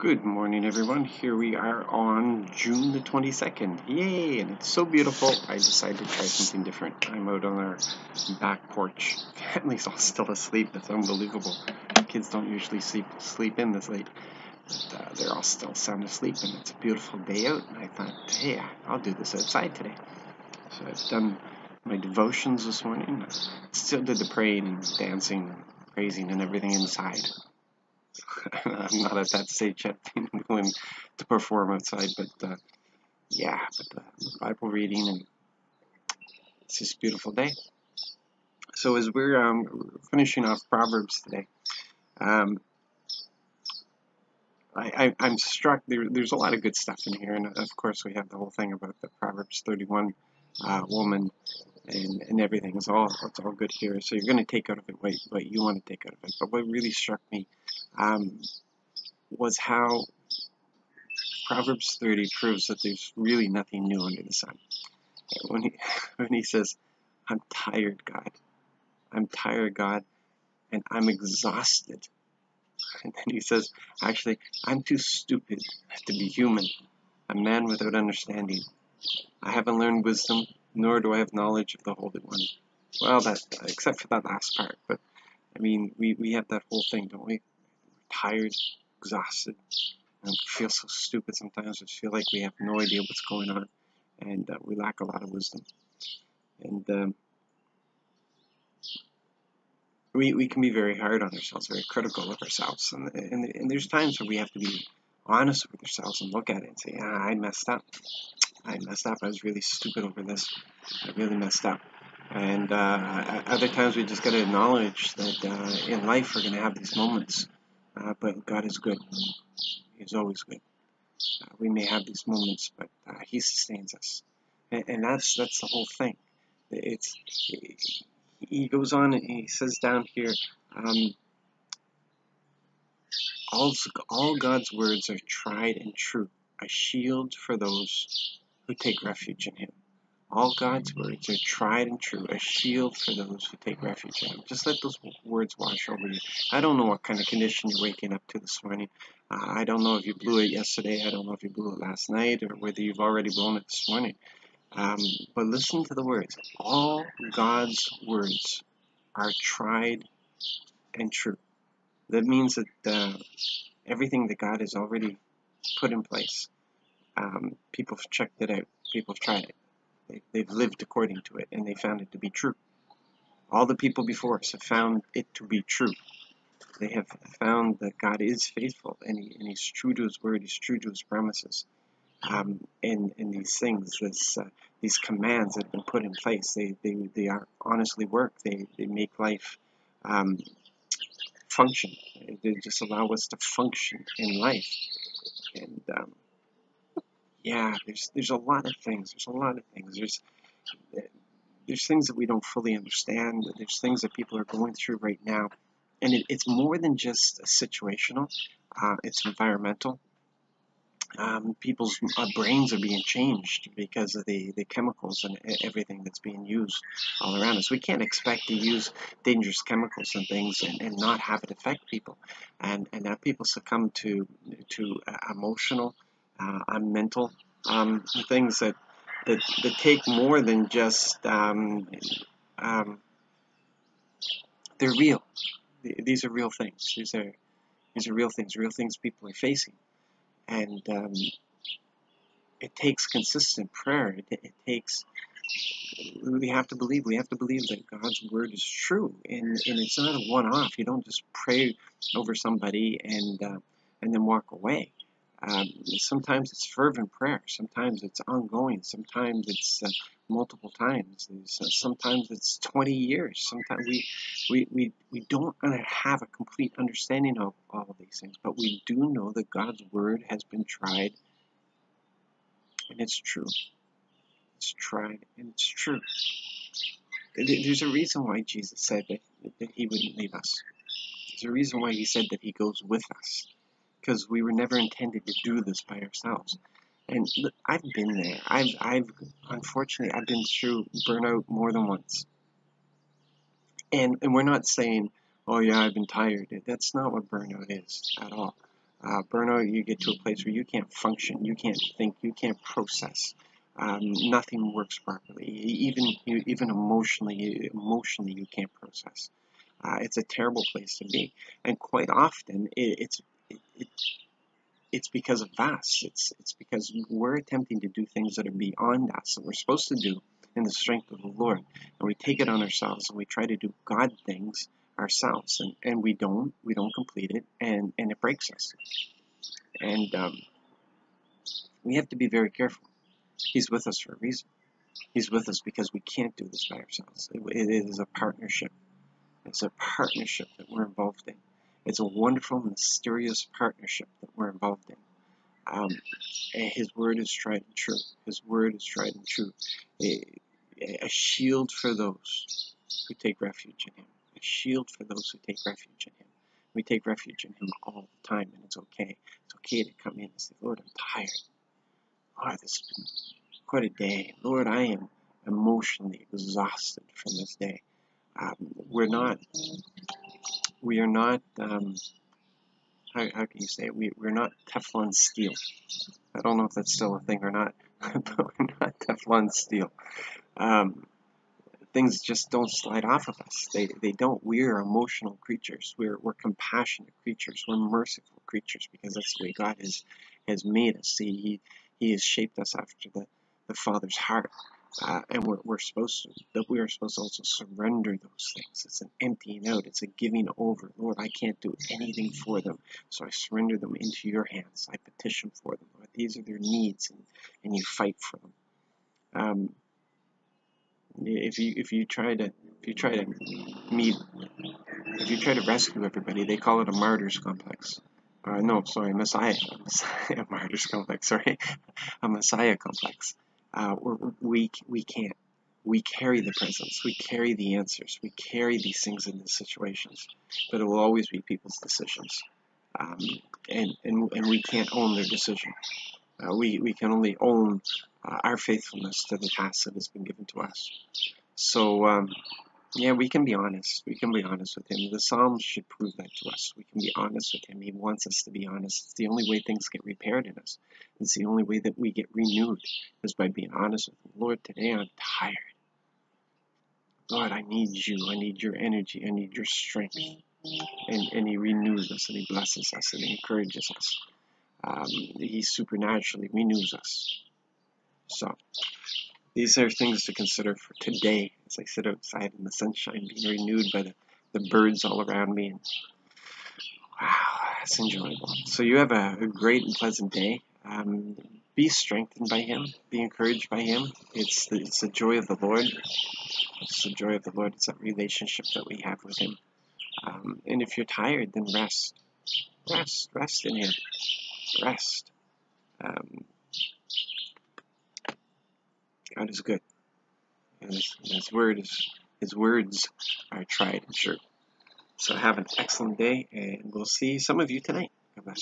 Good morning, everyone. Here we are on June the 22nd. Yay! And it's so beautiful. I decided to try something different. I'm out on our back porch. Family's all still asleep. It's unbelievable. Kids don't usually sleep sleep in this late. But uh, they're all still sound asleep, and it's a beautiful day out. And I thought, hey, I'll do this outside today. So I've done my devotions this morning. Still did the praying and dancing, and praising, and everything inside. I'm not at that stage yet, going to perform outside, but uh, yeah, but uh, Bible reading and it's just beautiful day. So as we're um, finishing off Proverbs today, um, I, am struck. There, there's a lot of good stuff in here, and of course we have the whole thing about the Proverbs 31 uh, woman and, and everything. It's all it's all good here. So you're going to take out of it what, what you want to take out of it. But what really struck me um, was how Proverbs 30 proves that there's really nothing new under the sun. When he, when he says, I'm tired, God. I'm tired, God, and I'm exhausted. And then he says, actually, I'm too stupid to be human, a man without understanding. I haven't learned wisdom, nor do I have knowledge of the Holy One. Well, that except for that last part, but I mean, we, we have that whole thing, don't we? Tired, exhausted, and we feel so stupid sometimes. We feel like we have no idea what's going on, and uh, we lack a lot of wisdom. And um, we, we can be very hard on ourselves, very critical of ourselves. And, and, and there's times where we have to be honest with ourselves and look at it and say, ah, I messed up. I messed up. I was really stupid over this. I really messed up. And uh, other times we just got to acknowledge that uh, in life we're going to have these moments, uh, but God is good. He's always good. Uh, we may have these moments, but uh, He sustains us, and, and, that's that's the whole thing. It's he goes on and he says down here, um, all all God's words are tried and true, a shield for those who take refuge in him. All God's words are tried and true, a shield for those who take refuge in Him. Just let those words wash over you. I don't know what kind of condition you're waking up to this morning. Uh, I don't know if you blew it yesterday. I don't know if you blew it last night or whether you've already blown it this morning. Um, but listen to the words. All God's words are tried and true. That means that uh, everything that God has already put in place um, people have checked it out. People have tried it. They, they've lived according to it, and they found it to be true. All the people before us have found it to be true. They have found that God is faithful, and, he, and He's true to His word. He's true to His promises. Um, and, and these things, this, uh, these commands that have been put in place, they, they, they are honestly work. They, they make life um, function. They just allow us to function in life. And um, yeah, there's there's a lot of things. There's a lot of things. There's there's things that we don't fully understand. There's things that people are going through right now, and it, it's more than just situational. Uh, it's environmental. Um, people's uh, brains are being changed because of the, the chemicals and everything that's being used all around us. We can't expect to use dangerous chemicals and things and, and not have it affect people. And, and now people succumb to, to uh, emotional uh, on mental um, things that, that, that take more than just um, um, they're real. These are real things. These are these are real things. Real things people are facing, and um, it takes consistent prayer. It, it takes we have to believe. We have to believe that God's word is true, and, and it's not a one-off. You don't just pray over somebody and uh, and then walk away. Um, sometimes it's fervent prayer. Sometimes it's ongoing. Sometimes it's uh, multiple times. Uh, sometimes it's 20 years. Sometimes we, we, we, we don't have a complete understanding of all of these things, but we do know that God's word has been tried and it's true. It's tried and it's true. There's a reason why Jesus said that, that he wouldn't leave us. There's a reason why he said that he goes with us because we were never intended to do this by ourselves. And I've been there. I've, I've, unfortunately, I've been through burnout more than once. And, and we're not saying, oh yeah, I've been tired. That's not what burnout is at all. Uh, burnout, you get to a place where you can't function, you can't think, you can't process. Um, nothing works properly. Even even emotionally, emotionally you can't process. Uh, it's a terrible place to be, and quite often it, it's it, it, it's because of us. It's it's because we're attempting to do things that are beyond us that we're supposed to do in the strength of the Lord, and we take it on ourselves and we try to do God things ourselves, and, and we don't we don't complete it, and and it breaks us, and um, we have to be very careful. He's with us for a reason. He's with us because we can't do this by ourselves. it, it is a partnership. It's a partnership that we're involved in. It's a wonderful, mysterious partnership that we're involved in. Um, his word is tried and true. His word is tried and true. A, a shield for those who take refuge in him. A shield for those who take refuge in him. We take refuge in him all the time, and it's okay. It's okay to come in and say, Lord, I'm tired. Lord, this has been quite a day. Lord, I am emotionally exhausted from this day. Um, we're not, we are not, um, how, how can you say it? We, we're not Teflon steel. I don't know if that's still a thing or not, but we're not Teflon steel. Um, things just don't slide off of us. They, they don't. We're emotional creatures. We're, we're compassionate creatures. We're merciful creatures because that's the way God has, has made us. See, he, he has shaped us after the, the Father's heart. Uh, and we're, we're supposed to, that we are supposed to also surrender those things. It's an emptying out. It's a giving over. Lord, I can't do anything for them, so I surrender them into your hands. I petition for them. Lord, these are their needs, and, and you fight for them. Um, if you if you try to if you try to meet if you try to rescue everybody, they call it a martyrs complex. Uh, no, sorry, Messiah, Messiah martyrs complex. Sorry, a Messiah complex. Uh, we we can't. We carry the presence. We carry the answers. We carry these things in these situations, but it will always be people's decisions, um, and and and we can't own their decision. Uh, we we can only own uh, our faithfulness to the task that has been given to us. So, um, yeah, we can be honest. We can be honest with Him. The Psalms should prove that to us. We can be honest with Him. He wants us to be honest. It's the only way things get repaired in us. It's the only way that we get renewed is by being honest with Him. Lord, today I'm tired. Lord, I need you. I need your energy. I need your strength. And, and He renews us and He blesses us and He encourages us. Um, he supernaturally renews us. So, these are things to consider for today as I sit outside in the sunshine, being renewed by the, the birds all around me. And wow, that's enjoyable. So, you have a, a great and pleasant day. Um, be strengthened by Him, be encouraged by Him. It's the, it's the joy of the Lord. It's the joy of the Lord. It's that relationship that we have with Him. Um, and if you're tired, then rest. Rest. Rest in Him. Rest. Um, God is good. And his, his word is his words are tried and true. So have an excellent day, and we'll see some of you tonight. God.